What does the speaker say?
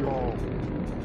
よ。